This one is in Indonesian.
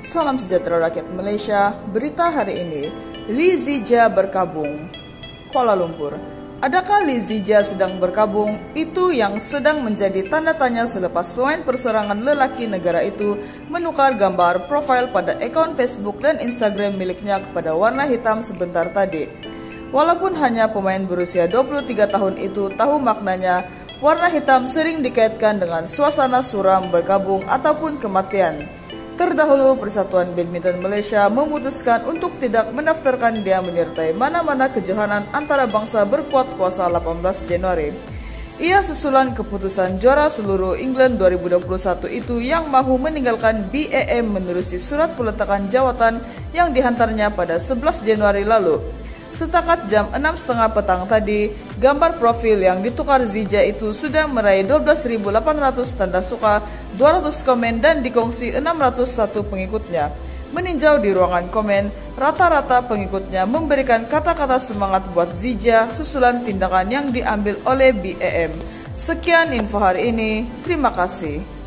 Salam sejahtera rakyat Malaysia. Berita hari ini, Li Zija berkabung. Kuala Lumpur. Adakah Li Zija sedang berkabung? Itu yang sedang menjadi tanda tanya selepas pemain perserangan lelaki negara itu menukar gambar profil pada akun Facebook dan Instagram miliknya kepada warna hitam sebentar tadi. Walaupun hanya pemain berusia 23 tahun itu tahu maknanya, warna hitam sering dikaitkan dengan suasana suram berkabung ataupun kematian. Terdahulu, Persatuan Badminton Malaysia memutuskan untuk tidak mendaftarkan dia menyertai mana-mana kejohanan antara bangsa berkuat kuasa 18 Januari. Ia susulan keputusan juara seluruh England 2021 itu yang mahu meninggalkan BAM menerusi surat peletakan jawatan yang dihantarnya pada 11 Januari lalu. Setakat jam 6.30 petang tadi, gambar profil yang ditukar Zija itu sudah meraih 12.800 tanda suka, 200 komen dan dikongsi 601 pengikutnya. Meninjau di ruangan komen, rata-rata pengikutnya memberikan kata-kata semangat buat Zija susulan tindakan yang diambil oleh BEM. Sekian info hari ini, terima kasih.